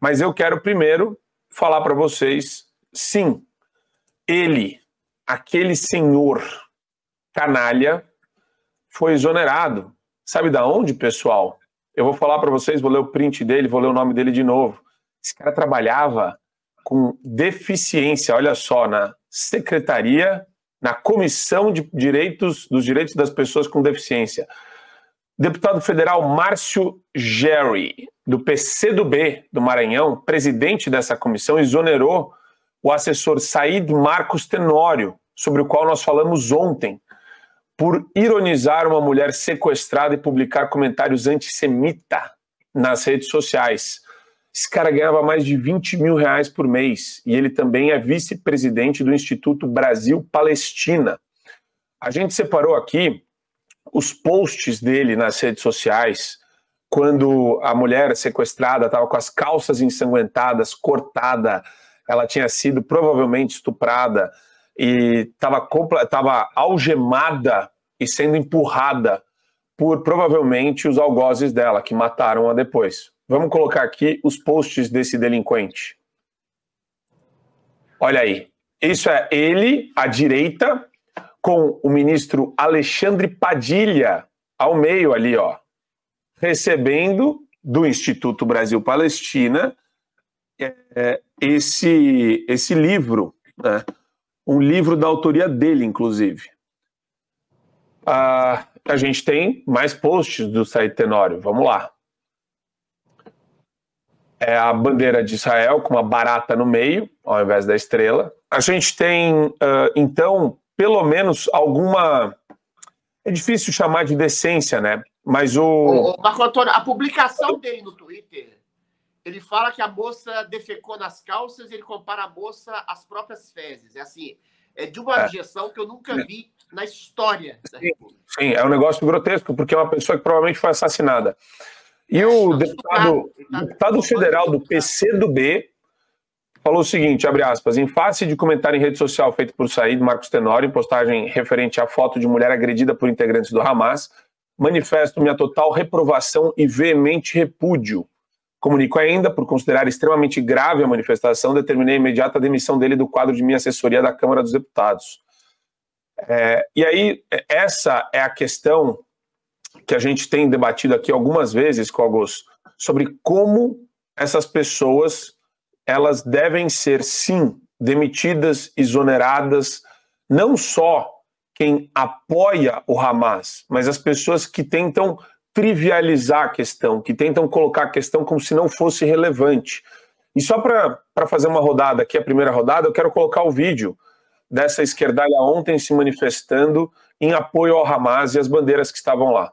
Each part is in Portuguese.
Mas eu quero primeiro falar para vocês, sim, ele, aquele senhor canalha, foi exonerado. Sabe da onde, pessoal? Eu vou falar para vocês, vou ler o print dele, vou ler o nome dele de novo. Esse cara trabalhava com deficiência, olha só, na secretaria, na comissão de direitos dos direitos das pessoas com deficiência. Deputado federal Márcio Jerry, do PCdoB do Maranhão, presidente dessa comissão, exonerou o assessor Said Marcos Tenório, sobre o qual nós falamos ontem, por ironizar uma mulher sequestrada e publicar comentários antissemita nas redes sociais. Esse cara ganhava mais de 20 mil reais por mês e ele também é vice-presidente do Instituto Brasil-Palestina. A gente separou aqui os posts dele nas redes sociais quando a mulher sequestrada estava com as calças ensanguentadas, cortada, ela tinha sido provavelmente estuprada e estava algemada e sendo empurrada por provavelmente os algozes dela, que mataram-a depois. Vamos colocar aqui os posts desse delinquente. Olha aí. Isso é ele, à direita, com o ministro Alexandre Padilha ao meio ali, ó, recebendo do Instituto Brasil Palestina é, esse, esse livro, né? um livro da autoria dele, inclusive. Ah, a gente tem mais posts do Said Tenório, vamos lá. É a bandeira de Israel com uma barata no meio, ao invés da estrela. A gente tem, uh, então, pelo menos alguma. É difícil chamar de decência, né? Mas o. Marco Antônio, a publicação dele no Twitter ele fala que a moça defecou nas calças e ele compara a moça às próprias fezes. É assim, é de uma objeção que eu nunca vi na história da República. Sim, é um negócio grotesco, porque é uma pessoa que provavelmente foi assassinada. E o deputado, tá, deputado federal do PCdoB falou o seguinte, abre aspas, em face de comentário em rede social feito por Said Marcos Tenório, em postagem referente à foto de mulher agredida por integrantes do Hamas, manifesto minha total reprovação e veemente repúdio Comunico ainda, por considerar extremamente grave a manifestação, determinei a imediata demissão dele do quadro de minha assessoria da Câmara dos Deputados. É, e aí, essa é a questão que a gente tem debatido aqui algumas vezes, Cogos, sobre como essas pessoas elas devem ser, sim, demitidas, exoneradas, não só quem apoia o Hamas, mas as pessoas que tentam trivializar a questão, que tentam colocar a questão como se não fosse relevante. E só para fazer uma rodada aqui, a primeira rodada, eu quero colocar o vídeo dessa esquerdalha ontem se manifestando em apoio ao Hamas e as bandeiras que estavam lá.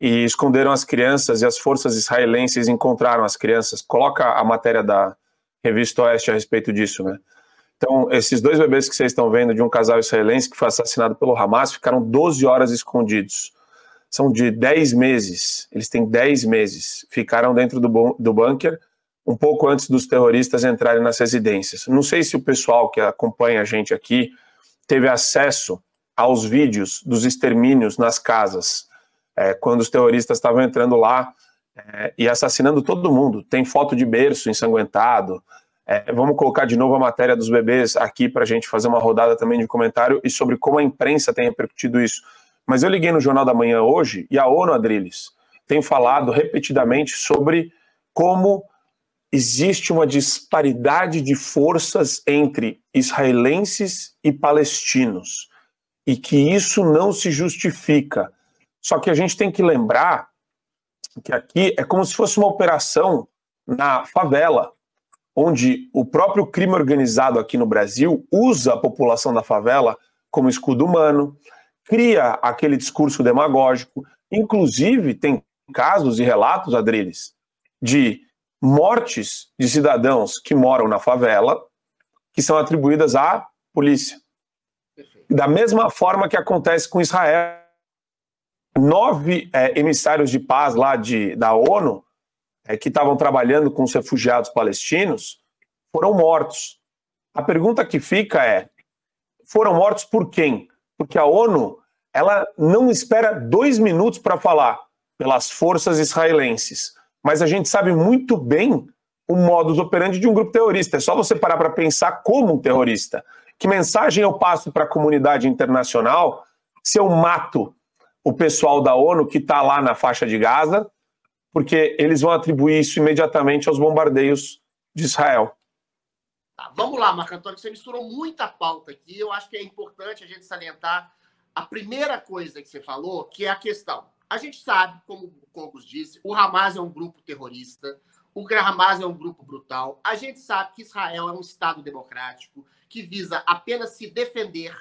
e esconderam as crianças e as forças israelenses encontraram as crianças. Coloca a matéria da revista Oeste a respeito disso, né? Então, esses dois bebês que vocês estão vendo de um casal israelense que foi assassinado pelo Hamas ficaram 12 horas escondidos. São de 10 meses, eles têm 10 meses. Ficaram dentro do, do bunker um pouco antes dos terroristas entrarem nas residências. Não sei se o pessoal que acompanha a gente aqui teve acesso aos vídeos dos extermínios nas casas, é, quando os terroristas estavam entrando lá é, e assassinando todo mundo. Tem foto de berço ensanguentado. É, vamos colocar de novo a matéria dos bebês aqui para a gente fazer uma rodada também de comentário e sobre como a imprensa tem repercutido isso. Mas eu liguei no Jornal da Manhã hoje e a ONU Adriles tem falado repetidamente sobre como existe uma disparidade de forças entre israelenses e palestinos e que isso não se justifica. Só que a gente tem que lembrar que aqui é como se fosse uma operação na favela. onde o próprio crime organizado aqui no Brasil usa a população da favela como escudo humano, cria aquele discurso demagógico. Inclusive, tem casos e relatos, Adriles, de mortes de cidadãos que moram na favela que são atribuídas à polícia. Da mesma forma que acontece com Israel. Nove é, emissários de paz lá de, da ONU, é, que estavam trabalhando com os refugiados palestinos, foram mortos. A pergunta que fica é: foram mortos por quem? Porque a ONU ela não espera dois minutos para falar pelas forças israelenses, mas a gente sabe muito bem o modus operandi de um grupo terrorista. É só você parar para pensar como um terrorista. Que mensagem eu passo para a comunidade internacional se eu mato o pessoal da ONU que está lá na faixa de Gaza, porque eles vão atribuir isso imediatamente aos bombardeios de Israel. Tá, vamos lá, Marco Antônio, você misturou muita pauta aqui. Eu acho que é importante a gente salientar a primeira coisa que você falou, que é a questão. A gente sabe, como o Cogos disse, o Hamas é um grupo terrorista, o Hamas é um grupo brutal. A gente sabe que Israel é um Estado democrático que visa apenas se defender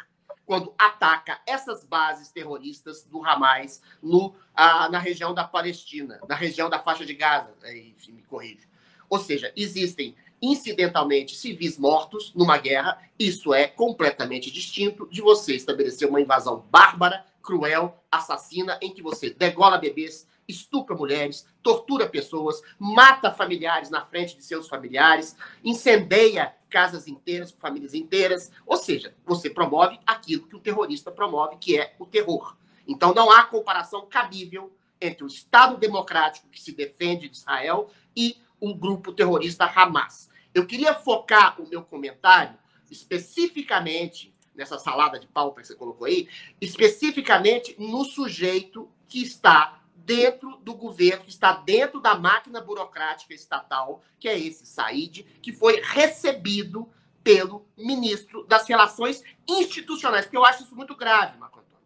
quando ataca essas bases terroristas do Hamas no, ah, na região da Palestina, na região da faixa de Gaza, enfim, me corrija. Ou seja, existem incidentalmente civis mortos numa guerra, isso é completamente distinto de você estabelecer uma invasão bárbara, cruel, assassina, em que você degola bebês, estupra mulheres, tortura pessoas, mata familiares na frente de seus familiares, incendeia casas inteiras, famílias inteiras. Ou seja, você promove aquilo que o terrorista promove, que é o terror. Então não há comparação cabível entre o Estado democrático que se defende de Israel e o grupo terrorista Hamas. Eu queria focar o meu comentário especificamente nessa salada de pauta que você colocou aí, especificamente no sujeito que está dentro do governo, que está dentro da máquina burocrática estatal, que é esse Said, que foi recebido pelo ministro das Relações Institucionais, porque eu acho isso muito grave, Marco Antônio.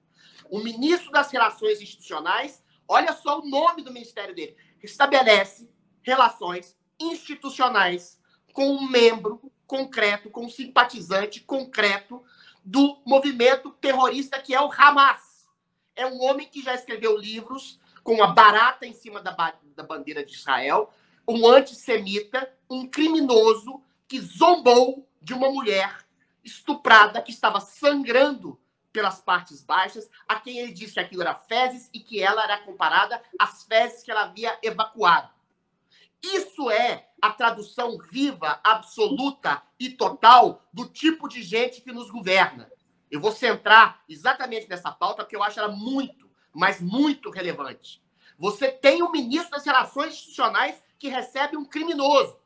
O ministro das Relações Institucionais, olha só o nome do ministério dele, estabelece relações institucionais com um membro concreto, com um simpatizante concreto do movimento terrorista que é o Hamas. É um homem que já escreveu livros com uma barata em cima da, ba da bandeira de Israel, um antissemita, um criminoso que zombou de uma mulher estuprada que estava sangrando pelas partes baixas, a quem ele disse que aquilo era fezes e que ela era comparada às fezes que ela havia evacuado. Isso é a tradução viva, absoluta e total do tipo de gente que nos governa. Eu vou centrar exatamente nessa pauta porque eu acho ela muito, mas muito relevante. Você tem um ministro das Relações Institucionais que recebe um criminoso,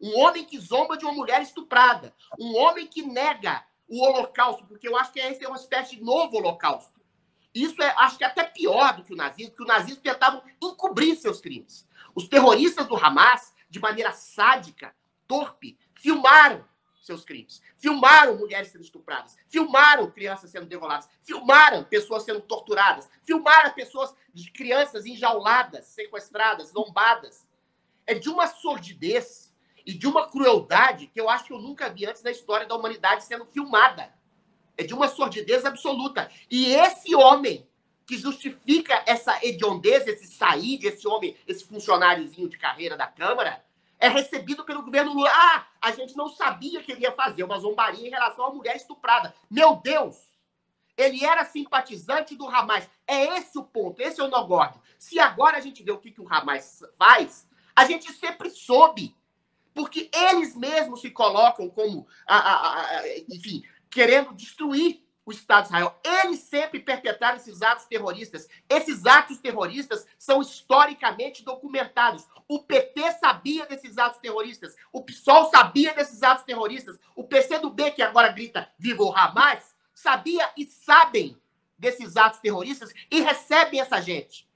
um homem que zomba de uma mulher estuprada, um homem que nega o holocausto, porque eu acho que esse é uma espécie de novo holocausto. Isso é, acho que é até pior do que o nazismo, porque o nazismo tentava encobrir seus crimes. Os terroristas do Hamas, de maneira sádica, torpe, filmaram seus crimes. Filmaram mulheres sendo estupradas, filmaram crianças sendo degoladas, filmaram pessoas sendo torturadas, filmaram pessoas crianças enjauladas, sequestradas, zombadas. É de uma sordidez e de uma crueldade que eu acho que eu nunca vi antes na história da humanidade sendo filmada. É de uma sordidez absoluta. E esse homem que justifica essa hediondez, esse sair esse homem, esse funcionáriozinho de carreira da Câmara, é recebido pelo governo Lula. Ah, a gente não sabia que ele ia fazer uma zombaria em relação à mulher estuprada. Meu Deus! Ele era simpatizante do Hamas. É esse o ponto, esse é o negócio. Se agora a gente vê o que, que o Hamas faz, a gente sempre soube. Porque eles mesmos se colocam como, a, a, a, enfim, querendo destruir o Estado de Israel. Eles sempre perpetraram esses atos terroristas. Esses atos terroristas são historicamente documentados. O PT sabia desses atos terroristas. O PSOL sabia desses atos terroristas. O PCdoB, que agora grita Viva o Hamas, sabia e sabem desses atos terroristas e recebem essa gente.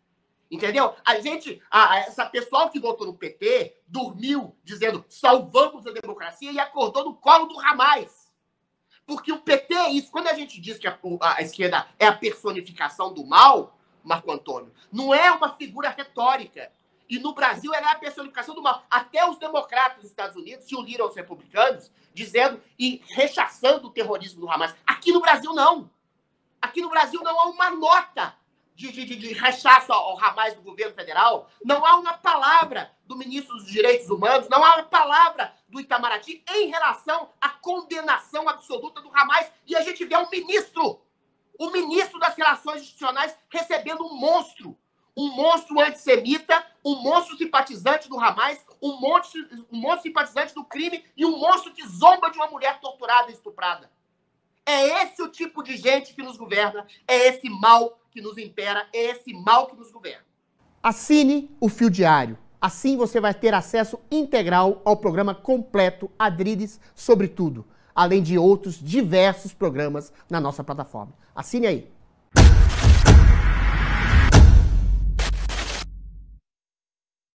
Entendeu? A gente, a, essa pessoal que votou no PT, dormiu dizendo salvamos a democracia e acordou no colo do Hamas. Porque o PT é isso. Quando a gente diz que a, a esquerda é a personificação do mal, Marco Antônio, não é uma figura retórica. E no Brasil ela é a personificação do mal. Até os democratas dos Estados Unidos se uniram aos republicanos, dizendo e rechaçando o terrorismo do Hamas. Aqui no Brasil, não. Aqui no Brasil não há uma nota de, de, de, rechaço ao, ao Hamas do governo federal. Não há uma palavra do ministro dos Direitos Humanos, não há uma palavra do Itamaraty em relação à condenação absoluta do Hamas. E a gente vê um ministro, o ministro das Relações Institucionais, recebendo um monstro um monstro antissemita, um monstro simpatizante do Hamas, um monstro, um monstro simpatizante do crime e um monstro que zomba de uma mulher torturada e estuprada. É esse o tipo de gente que nos governa, é esse mal que nos impera, é esse mal que nos governa. Assine o Fio Diário. Assim você vai ter acesso integral ao programa completo Adrides sobre tudo, além de outros diversos programas na nossa plataforma. Assine aí.